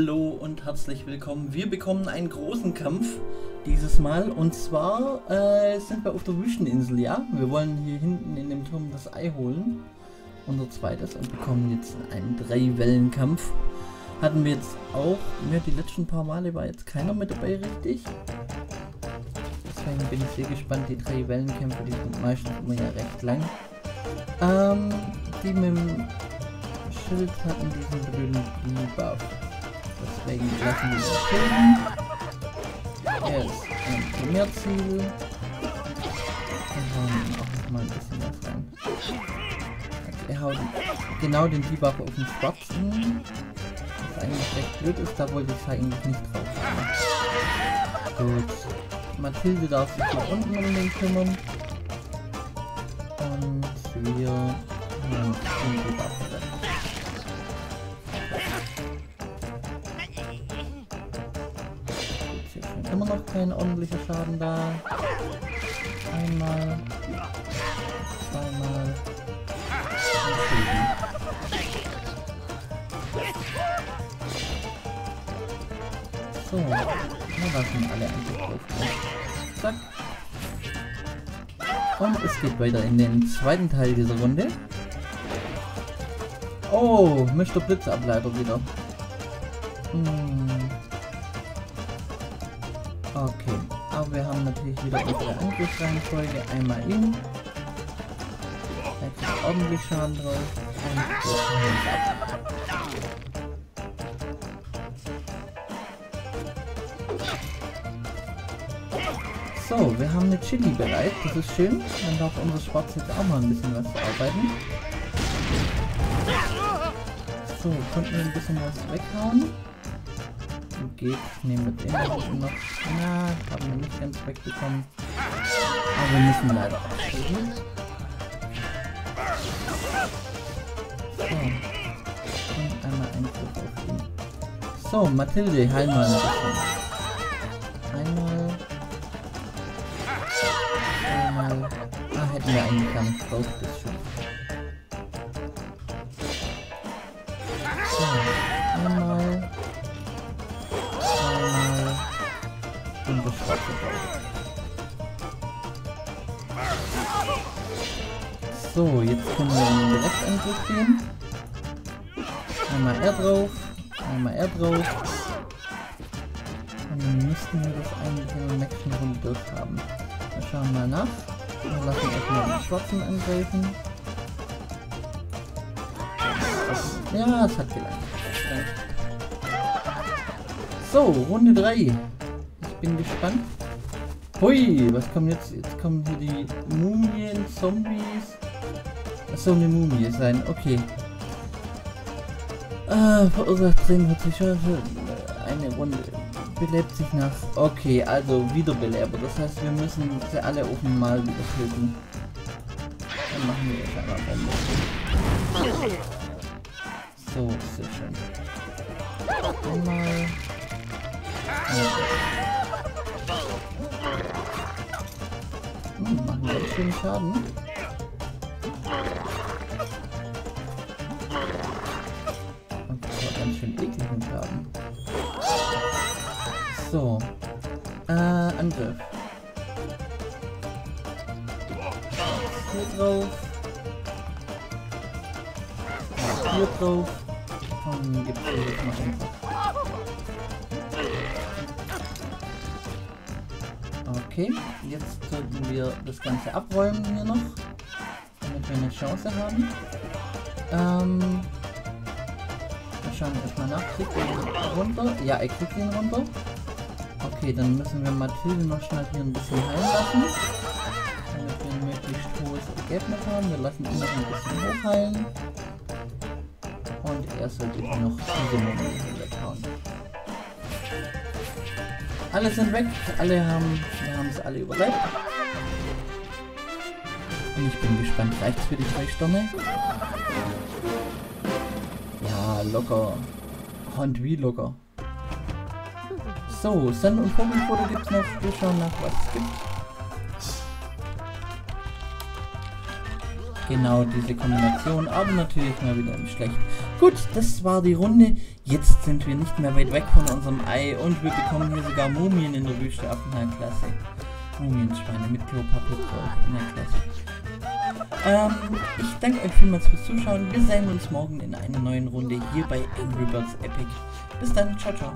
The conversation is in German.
Hallo und herzlich willkommen. Wir bekommen einen großen Kampf dieses Mal und zwar äh, sind wir auf der Wüsteninsel, ja? Wir wollen hier hinten in dem Turm das Ei holen, unser zweites, und bekommen jetzt einen Drei-Wellen-Kampf. Hatten wir jetzt auch, mir die letzten paar Male war jetzt keiner mit dabei richtig. Deswegen bin ich sehr gespannt, die drei Wellenkämpfe, die sind meistens immer ja recht lang. Ähm, die mit dem Schild hatten diesen blöden Debuff. Deswegen lassen wir ihn töten. Er ist ein Primärziel. Und ihn auch nochmal ein bisschen was rein. Also er haut genau den Debuff auf den Schwarzen. Was eigentlich recht blöd ist, da wollte ich eigentlich nicht drauf. Gut. Mathilde darf sich mal unten um den kümmern. Und wir haben den Debuff immer noch kein ordentlicher Schaden da. Einmal. Zweimal. So, da sind alle eigentlich. Zack. Und es geht weiter in den zweiten Teil dieser Runde. Oh, Mr. Blitzableiter wieder. Hm. Okay, aber wir haben natürlich wieder unsere Angriffsreihenfolge. Einmal ihn. Er kriegt ordentlich Schaden drauf. So, wir haben eine Chili bereit. Das ist schön. Dann darf unser Schwarz jetzt auch mal ein bisschen was verarbeiten. So, konnten wir ein bisschen was weghauen. Wir den da hinten noch. Na, haben wir nicht ganz wegbekommen. Aber wir müssen leider abschließen. So. Und einmal Eingriff auf ihn. So, Mathilde, heil mal ein bisschen. Einmal. Einmal. Ah, hätten wir gar nicht gebraucht, das schon. So. Einmal. So, jetzt können wir in den Direktangriff gehen. Einmal er drauf. Einmal er drauf. Und dann müssten wir das eigentlich in der nächsten Runde durch haben. Wir schauen mal nach. Wir lassen erstmal den Schwarzen angreifen. Ja, es hat gelangt. So, Runde 3. Bin gespannt. Hui, was kommt jetzt? Jetzt kommen hier die Mumien, Zombies. Soll eine Mumie sein, okay. Ah, verursacht 43 Schaden. Eine Runde. Belebt sich nach. Okay, also Wiederbeleber. Das heißt, wir müssen sie alle oben mal wieder töten. Dann machen wir jetzt einmal Bombe. So, sehr schön. Einmal. Machen wir ganz schön Schaden. Und das war ganz schön ekligen Schaden. So. Äh, Angriff. Hier drauf. Hier drauf. Und gibt's hier jetzt noch einfach. Okay, jetzt sollten wir das Ganze abräumen hier noch, damit wir eine Chance haben. Ähm, wir schauen erstmal nach, kriegt er ihn runter? Ja, er kriegt ihn runter. Okay, dann müssen wir Mathilde noch schnell hier ein bisschen heilen lassen, damit wir ein möglichst hohes Ergebnis haben. Wir lassen ihn noch ein bisschen hochheilen. Und er sollte noch diese Mumie Alle sind weg, alle haben, wir haben es alle überlebt. Und ich bin gespannt, reicht's für die drei Sterne? Ja, locker. Und wie locker. So, Sand- und Vogelfoto gibt's noch. Wir schauen nach, was es gibt. Genau diese Kombination, aber natürlich mal wieder im Schlecht. Gut, das war die Runde. Jetzt sind wir nicht mehr weit weg von unserem Ei und wir bekommen hier sogar Mumien in der Wüste ab. Na klasse. Mumienschweine mit Klopapier drauf. Na klasse. Ähm, ich danke euch vielmals fürs Zuschauen. Wir sehen uns morgen in einer neuen Runde hier bei Angry Birds Epic. Bis dann, ciao, ciao.